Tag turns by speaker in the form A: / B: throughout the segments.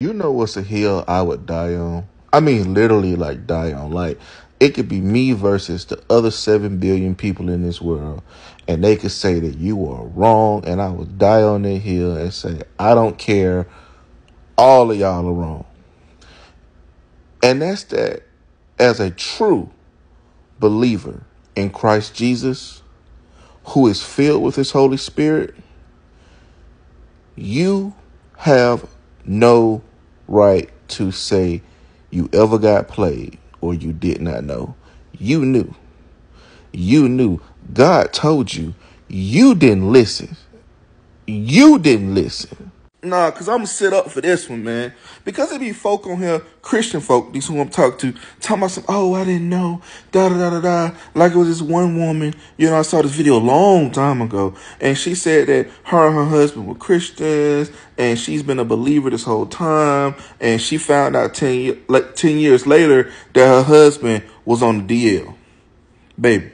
A: You know what's a hill I would die on? I mean, literally, like die on. Like it could be me versus the other seven billion people in this world, and they could say that you are wrong, and I would die on that hill and say I don't care. All of y'all are wrong, and that's that. As a true believer in Christ Jesus, who is filled with His Holy Spirit, you have no right to say you ever got played or you did not know. You knew. You knew. God told you. You didn't listen. You didn't listen. Nah, cause I'm gonna sit up for this one, man. Because there be folk on here, Christian folk, these who I'm talking to, talking about some, oh, I didn't know, da da da da da. Like it was this one woman, you know, I saw this video a long time ago, and she said that her and her husband were Christians, and she's been a believer this whole time, and she found out 10, like 10 years later that her husband was on the DL. Baby,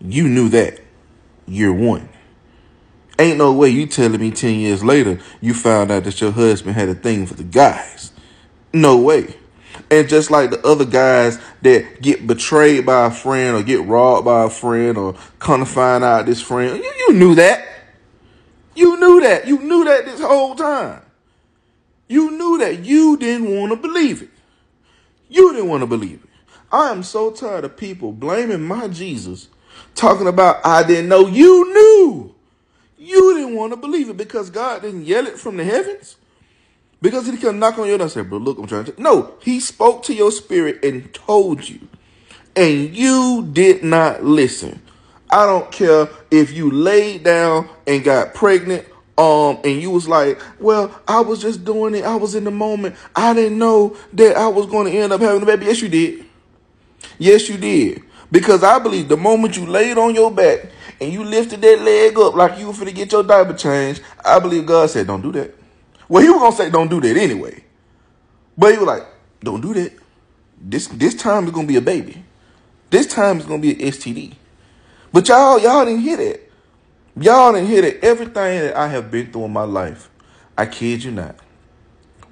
A: you knew that year one. Ain't no way you telling me 10 years later you found out that your husband had a thing for the guys. No way. And just like the other guys that get betrayed by a friend or get robbed by a friend or come to find out this friend, you, you knew that. You knew that. You knew that this whole time. You knew that. You didn't want to believe it. You didn't want to believe it. I am so tired of people blaming my Jesus, talking about I didn't know. You knew. Want to believe it because God didn't yell it from the heavens. Because he can knock on your door and say, bro, look, I'm trying to. No, he spoke to your spirit and told you. And you did not listen. I don't care if you laid down and got pregnant um, and you was like, well, I was just doing it. I was in the moment. I didn't know that I was going to end up having a baby. Yes, you did. Yes, you did. Because I believe the moment you laid on your back and you lifted that leg up like you were finna get your diaper changed, I believe God said, don't do that. Well, he was gonna say, don't do that anyway. But he was like, don't do that. This this time is gonna be a baby. This time is gonna be an STD. But y'all, y'all didn't hear that. Y'all didn't hear that. Everything that I have been through in my life, I kid you not.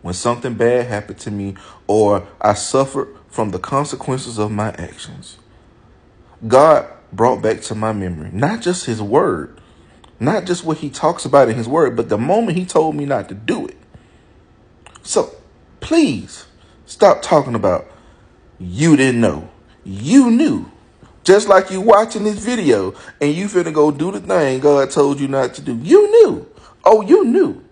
A: When something bad happened to me or I suffered from the consequences of my actions, God brought back to my memory not just his word, not just what he talks about in his word, but the moment he told me not to do it. So please stop talking about you didn't know. You knew. Just like you watching this video and you finna go do the thing God told you not to do. You knew. Oh, you knew.